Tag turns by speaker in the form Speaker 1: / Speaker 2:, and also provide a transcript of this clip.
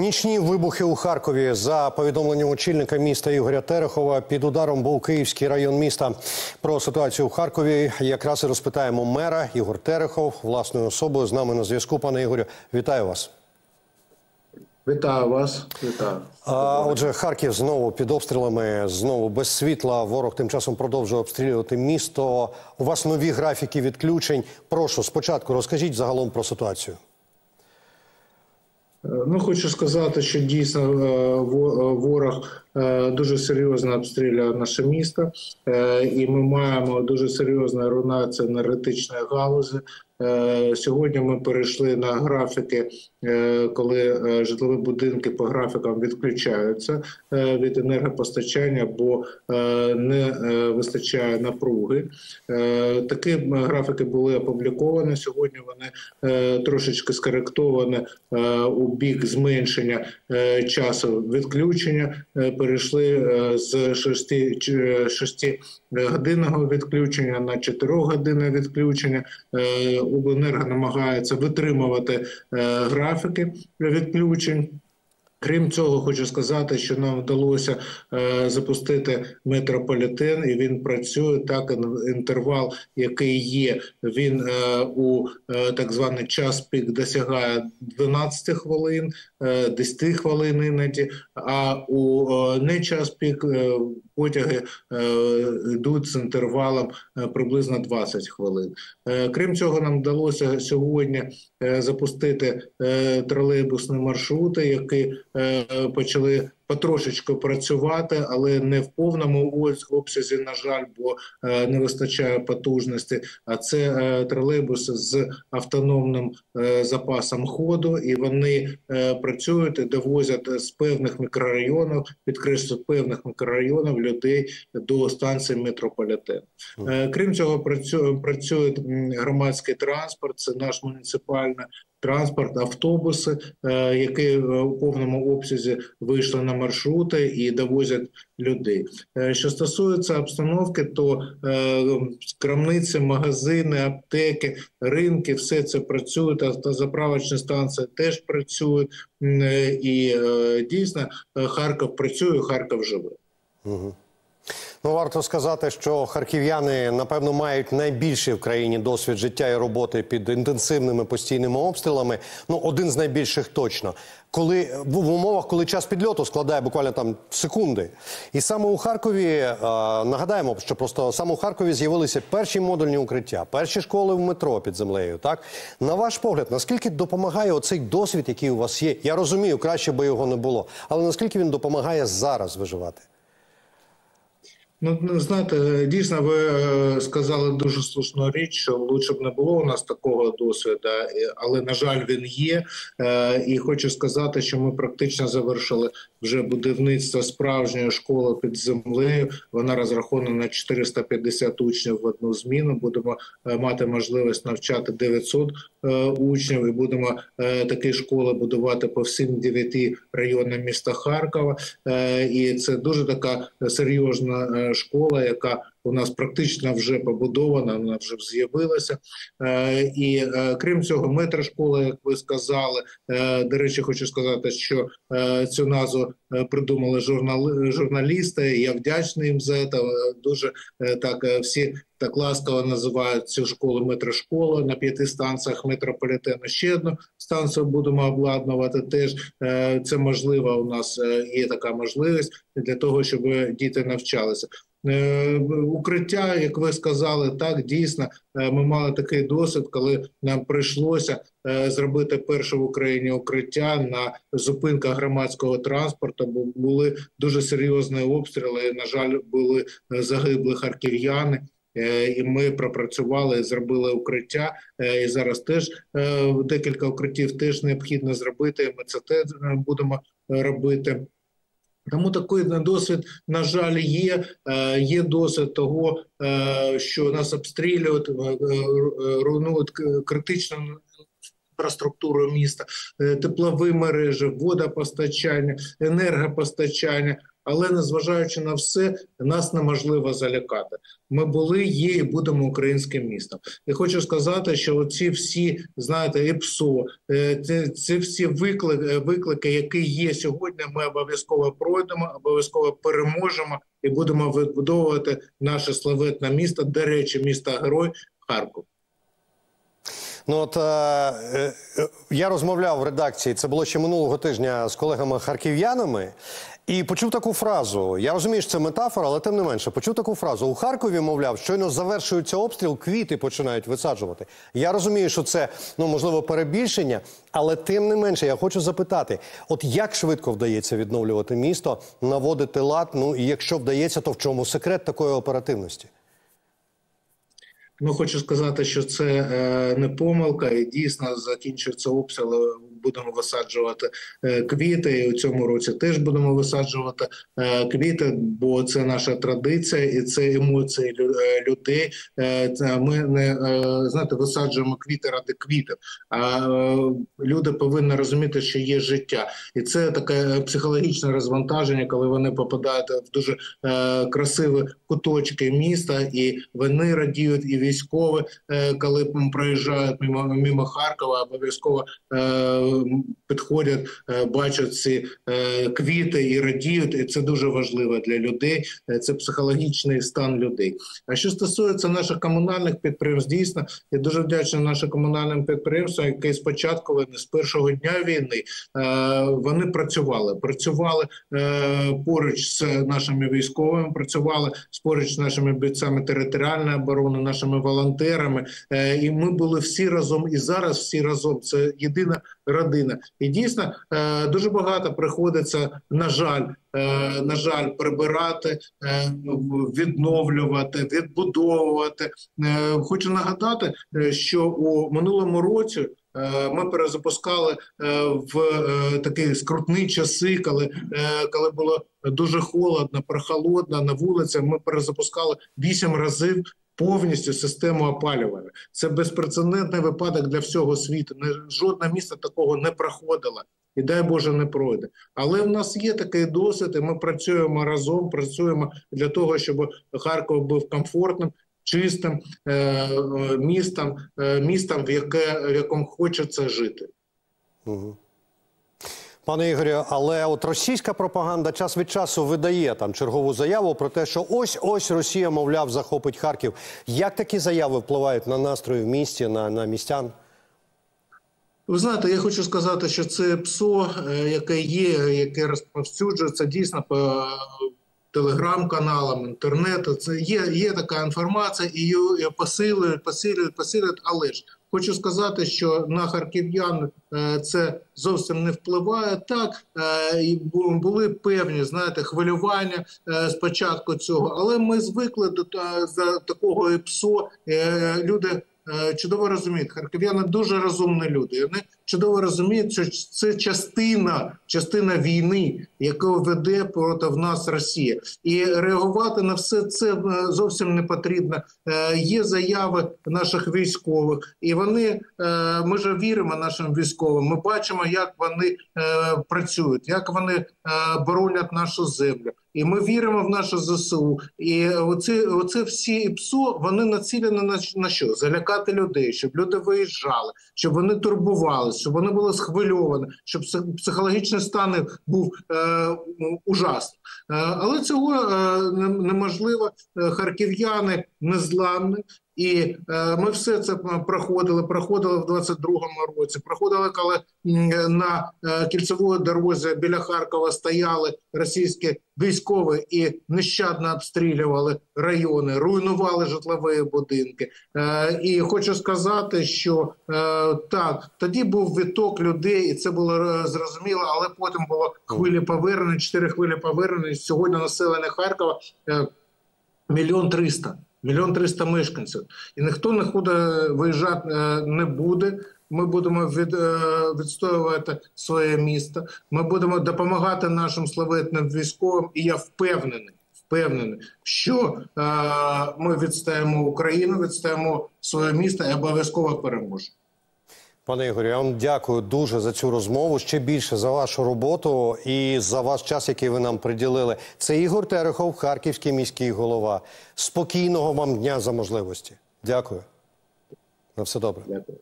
Speaker 1: Нічні вибухи у Харкові за повідомленням очільника міста Ігоря Терехова під ударом був Київський район міста. Про ситуацію у Харкові якраз і розпитаємо мера Ігор Терехов власною особою. З нами на зв'язку. Пане Ігорю, вітаю вас.
Speaker 2: Вітаю вас, вітаю.
Speaker 1: А, отже, Харків знову під обстрілами, знову без світла. Ворог тим часом продовжує обстрілювати місто. У вас нові графіки відключень. Прошу спочатку розкажіть загалом про ситуацію.
Speaker 2: Ну, хочу сказати, що дійсно е, е, ворог е, дуже серйозно обстрілює наше місто, е, і ми маємо дуже серйозну руйнацію енергетичної галузі. Е, Сьогодні ми перейшли на графіки, е, коли е, житлові будинки по графікам відключаються е, від енергопостачання, бо е, не е, вистачає напруги. Е, Такі графіки були опубліковані. Сьогодні вони е, трошечки скоректовані е, у бік зменшення е, часу відключення. Е, Перейшли е, з 6, 6 годинного відключення на 4 годинне відключення. Е, Обленерго намагається витримувати е, графіки відключень. Крім цього, хочу сказати, що нам вдалося е, запустити метрополітен, і він працює так. Інтервал, який є, він е, у е, так званий час пік досягає 12 хвилин, е, 10 хвилин іноді. А у е, не час пік е, потяги е, йдуть з інтервалом е, приблизно 20 хвилин. Е, Крім цього, нам вдалося сьогодні е, запустити е, тролейбусні маршрути, які е, почали потрошечку працювати, але не в повному обсязі, на жаль, бо е, не вистачає потужності. А це е, тролейбуси з автономним е, запасом ходу, і вони працюють і довозять з певних мікрорайонів, підкреслю певних мікрорайонів людей до станції метрополітен. Крім цього, працює працює громадський транспорт. Це наш муніципальний транспорт, автобуси, е, які у повному обсязі вийшли на маршрути і довозять людей. Е, Що стосується обстановки, то е, крамниці, магазини, аптеки, ринки, все це працює. Автозаправочні станції теж працюють, і дійсно Харків працює, Харків живе.
Speaker 1: Ну, варто сказати, що харків'яни напевно мають найбільший в країні досвід життя і роботи під інтенсивними постійними обстрілами. Ну, один з найбільших точно. Коли в умовах, коли час підльоту складає буквально там секунди, і саме у Харкові е, нагадаємо, що просто саме у Харкові з'явилися перші модульні укриття, перші школи в метро під землею. Так на ваш погляд, наскільки допомагає оцей досвід, який у вас є? Я розумію, краще би його не було, але наскільки він допомагає зараз виживати?
Speaker 2: Ну, ну, знаєте, дійсно, ви е, сказали дуже слушну річ, що лучше б не було у нас такого досвіду, але на жаль, він є. Е, І хочу сказати, що ми практично завершили вже будівництво справжньої школи під землею. Вона розрахована на 450 учнів в одну зміну. Будемо е, мати можливість навчати 900 е, учнів, і будемо такі школи будувати по всім 9 районам міста Харкова. І це дуже така серйозна школа, яка у нас практично вже побудована, вона вже з'явилася. Е, І е, крім цього, метрошкола, як ви сказали, е, до речі, хочу сказати, що цю назву придумали журнали, журналісти. Я вдячний їм за це. Дуже так всі так ласково називають цю школу метрошкола на п'яти станціях метрополітену. Ще одну станцію будемо обладнувати. Теж це можливо. У нас є така можливість для того, щоб діти навчалися. Е, Укриття, як ви сказали, так дійсно е, ми мали такий досвід, коли нам прийшлося е, зробити перше в Україні укриття на зупинках громадського транспорту, бо були дуже серйозні обстріли. На жаль, були загибли харків'яни. І ми пропрацювали, зробили укриття. І зараз теж декілька укриттів теж необхідно зробити. Ми це теж будемо робити. Тому такий досвід, на жаль, є. Е, Є досвід того, е, що нас обстрілюють, е, руйнують критично інфраструктуру міста, теплові мережі, водопостачання, енергопостачання. Але незважаючи на все, нас неможливо залякати. Ми були, є і будемо українським містом. І хочу сказати, що ці всі знаєте, ІПСО, е, це, це всі виклики, виклики, які є сьогодні. Ми обов'язково пройдемо, обов'язково переможемо і будемо відбудовувати наше славетне місто. До речі, місто герой Харків.
Speaker 1: Ну от е, е, я розмовляв в редакції. Це було ще минулого тижня з колегами харків'янами. І почув таку фразу. Я розумію, що це метафора, але тим не менше, почув таку фразу. У Харкові, мовляв, щойно завершується обстріл, квіти починають висаджувати. Я розумію, що це ну можливо перебільшення, але тим не менше, я хочу запитати: от як швидко вдається відновлювати місто, наводити лад? Ну і якщо вдається, то в чому секрет такої оперативності?
Speaker 2: Ну, хочу сказати, що це е, не помилка, і дійсно закінчується обстріл. Будемо висаджувати е, квіти. І у цьому році теж будемо висаджувати е, квіти, бо це наша традиція і це емоції е, людей. Е, ми не е, знаєте, висаджуємо квіти ради квітів. А люди повинні розуміти, що є життя, і це таке психологічне розвантаження, коли вони попадають в дуже красиві куточки міста, і вони радіють і військові, е, коли проїжджають мимо мимо Харкова, обов'язково е, підходять, е, бачать ці квіти і радіють. І це дуже важливо для людей. Це психологічний стан людей. А що стосується наших комунальних підприємств, дійсно я дуже вдячний нашим комунальним підприємствам, які спочатку вони з першого дня війни вони працювали. Працювали поруч з нашими військовими, працювали поруч з нашими бійцями територіальної оборони, нашими волонтерами. Е, і ми були всі разом і зараз всі разом. Це єдина родина. І дійсно е, дуже багато приходиться, на жаль, е, на жаль, прибирати, відновлювати, відбудовувати. Хочу нагадати, що у минулому році. Ми перезапускали в такі скрутні часи, коли, коли було дуже холодно, прохолодно на вулицях. Ми перезапускали вісім разів повністю систему опалювання. Це безпрецедентний випадок для всього світу. Не жодне місто такого не проходило. І дай Боже не пройде. Але в нас є такий досвід, і ми працюємо разом, працюємо для того, щоб Харків був комфортним, чистим е, е, містом, е, містом, в яке в якому хочеться жити.
Speaker 1: Угу. Пане Ігорю, але от російська пропаганда час від часу видає там чергову заяву про те, що ось ось Росія, мовляв, захопить Харків. Як такі заяви впливають на настрої в місті, на, на містян?
Speaker 2: Ви знаєте, я хочу сказати, що це ПСО, е, яке є, яке розповсюджується дійсно по телеграм-каналам, інтернету. Це є є така інформація, і її посилюють, посилюють, посилюють. Але ж хочу сказати, що на харків'ян е, це зовсім не впливає. Так е, були певні знаєте, хвилювання е, спочатку цього, але ми звикли до за такого ПСО. Люди чудово розуміють, харків'яни дуже розумні люди. Вони чудово розуміють, що це частина частина війни, яку веде проти в нас Росія, і реагувати на все це зовсім не потрібно. Є заяви наших військових, і вони ми ж віримо нашим військовим. Ми бачимо, як вони працюють, як вони боронять нашу землю. І ми віримо в наше ЗСУ. І оце, оце всі ПСО вони націлені на, на що? Залякати людей, щоб люди виїжджали, щоб вони турбувалися, щоб вони були схвильовані, щоб психологічний стан був е, ужасний. Е, але цього е, неможливо. Харків'яни незламні. І е, ми все це проходили. Проходили в 22-му році. Проходили, коли на е, кільцевої дорозі біля Харкова стояли російські військові і нещадно обстрілювали райони, руйнували житлові будинки. Е, і хочу сказати, що е, так тоді був відток людей, і це було зрозуміло. Але потім було хвилі повернення, чотири хвилі повернення. Сьогодні населення Харкова е, мільйон триста. Мільйон триста мешканців, і ніхто нікуди виїжджати не буде. Ми будемо від, відстоювати своє місто. Ми будемо допомагати нашим славетним військовим. І я впевнений, впевнений, що е, ми відстаємо Україну, відстаємо своє місто і обов'язково переможемо.
Speaker 1: Пане Ігорі, я вам дякую дуже за цю розмову. Ще більше за вашу роботу і за ваш час, який ви нам приділили. Це Ігор Терехов, харківський міський голова. Спокійного вам дня за можливості. Дякую. На все добре.
Speaker 2: Дякую.